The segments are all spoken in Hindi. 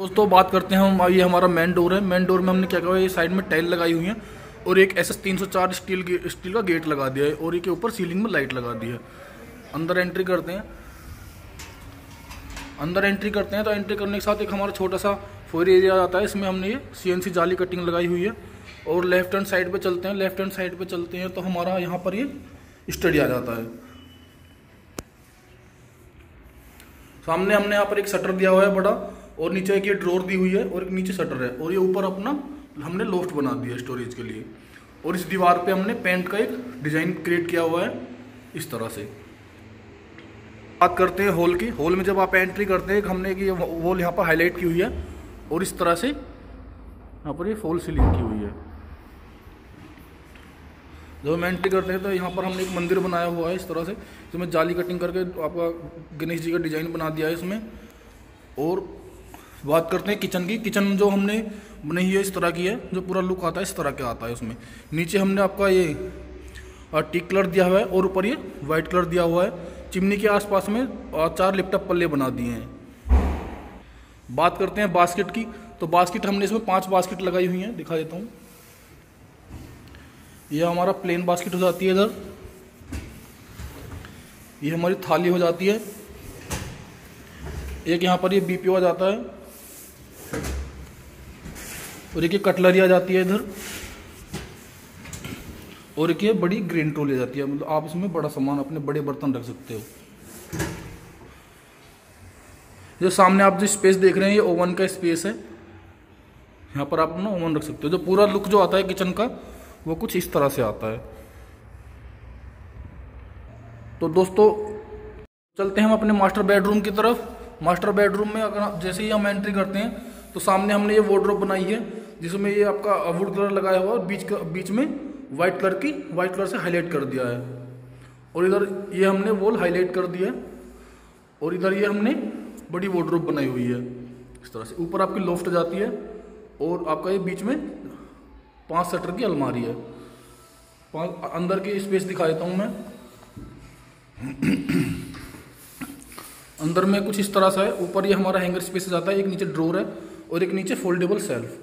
दोस्तों, बात करते हैं हम ये हमारा मेन डोर है। मेन डोर में हमने क्या कहा, ये साइड में टाइल लगाई हुई है और एक एस एस तीन सौ चार स्टील स्टील का गेट लगा दिया है और ये के ऊपर सीलिंग में लाइट लगा दी है। अंदर एंट्री करते हैं। अंदर एंट्री करते हैं तो एंट्री करने के साथ एक हमारा छोटा सा फोर एरिया आता है। इसमें हमने ये सीएनसी जाली कटिंग लगाई हुई है और लेफ़्ट हैंड साइड पे चलते हैं। लेफ़्ट हैंड साइड पे चलते हैं तो हमारा यहाँ पर ये स्टडी आ जाता है। सामने हमने यहाँ पर एक शटर दिया हुआ है बड़ा। और नीचे एक ये ड्रोर दी हुई है और एक नीचे शटर है। और ये ऊपर अपना हमने लोफ्ट बना दिया स्टोरेज के लिए। और इस दीवार पे हमने पेंट का एक डिज़ाइन क्रिएट किया हुआ है इस तरह से। बात करते हैं हॉल की। हॉल में जब आप एंट्री करते हैं हमने कि वॉल यहाँ पर हाईलाइट की हुई है। और इस तरह से यहाँ पर ये फॉल सीलिंग की हुई है। जब हम एंट्री करते हैं तो यहाँ पर हमने एक मंदिर बनाया हुआ है इस तरह से। इसमें जाली कटिंग करके आपका गणेश जी का डिज़ाइन बना दिया है इसमें। और बात करते हैं किचन की। किचन जो हमने बनाई है, इस तरह की है, जो पूरा लुक आता है, इस तरह का आता है उसमें। नीचे हमने आपका ये टिक कलर दिया हुआ है और ऊपर ये वाइट कलर दिया हुआ है। चिमनी के आसपास में चार लिपटॉप पल्ले बना दिए हैं। बात करते हैं बास्केट की। तो बास्केट हमने इसमें पाँच बास्केट लगाई हुई हैं, दिखा देता हूँ। यह हमारा प्लेन बास्केट हो जाती है इधर। ये हमारी थाली हो जाती है। एक यहाँ पर ये बीपीओ आ जाता है। और एक कटलरी आ जाती है इधर, और एक बड़ी ग्रीन ट्रोली जाती है। मतलब आप इसमें बड़ा सामान अपने बड़े बर्तन रख सकते हो। जो सामने आप जो स्पेस देख रहे हैं, ये ओवन का स्पेस है। यहाँ पर आप ना ओवन रख सकते हो। जो पूरा लुक जो आता है किचन का, वो कुछ इस तरह से आता है। तो दोस्तों, चलते हैं हम अपने मास्टर बेडरूम की तरफ़। मास्टर बेडरूम में अगर जैसे ही हम एंट्री करते हैं तो सामने हमने ये वार्ड्रोब बनाई है। जिसमें ये आपका वुड कलर लगाया हुआ है बीच का, बीच में वाइट कलर की वाइट कलर से हाईलाइट कर दिया है। और इधर ये हमने वॉल हाईलाइट कर दिया है और इधर ये हमने बड़ी वॉड्रोप बनाई हुई है। इस तरह से ऊपर आपकी लोफ्ट जाती है और आपका ये बीच में पाँच सटर की अलमारी है। पाँच, अंदर की स्पेस दिखा देता हूँ मैं। अंदर में कुछ इस तरह से है। ऊपर ये हमारा हैंगर स्पेस जाता है, एक नीचे ड्रोर है और एक नीचे फोल्डेबल सेल्फ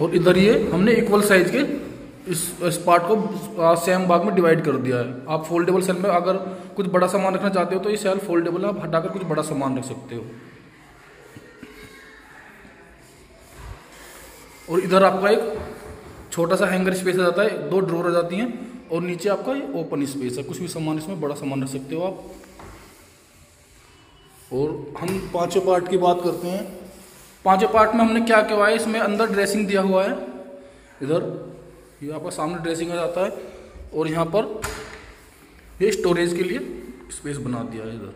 और इधर ये हमने इक्वल साइज़ के इस इस पार्ट को सेम भाग में डिवाइड कर दिया है। आप फोल्डेबल सेल में अगर कुछ बड़ा सामान रखना चाहते हो तो ये सेल फोल्डेबल है आप हटाकर कुछ बड़ा सामान रख सकते हो। और इधर आपका एक छोटा सा हैंगर स्पेस आ जाता है, दो ड्रोर आ जाती हैं और नीचे आपका ये ओपन स्पेस है। कुछ भी सामान इसमें बड़ा सामान रख सकते हो आप। और हम पाँचों पार्ट की बात करते हैं। पाँचों पार्ट में हमने क्या किया है? इसमें अंदर ड्रेसिंग दिया हुआ है। इधर, ये आपका सामने ड्रेसिंग आ जाता है। और यहाँ पर ये स्टोरेज के लिए स्पेस बना दिया है इधर।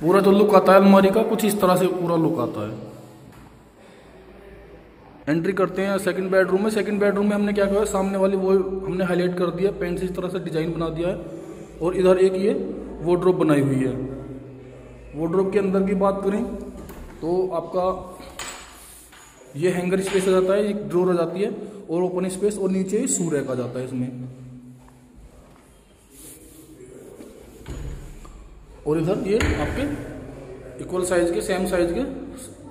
पूरा जो लुक आता है अलमारी का, कुछ इस तरह से पूरा लुक आता है। एंट्री करते हैं सेकंड बेडरूम में। सेकंड बेडरूम में हमने क्या किया सामने वाली वो हमने हाईलाइट कर दिया पेंट से इस तरह से डिज़ाइन बना दिया है। और इधर एक ये वोड्रोप बनाई हुई है। वोड्रोप के अंदर की बात करें तो आपका ये हैंगर स्पेस आ जाता है, एक ड्रोर आ जाती है, और ओपन स्पेस और नीचे सूर्य का जाता है इसमें। और इधर ये आपके इक्वल साइज़ के सेम साइज़ के,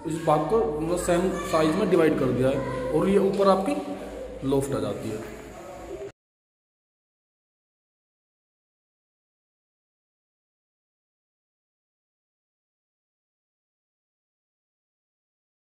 इस भाग को मतलब सेम साइज़ में डिवाइड कर दिया है। और ये ऊपर आपकी लोफ्ट आ जाती है।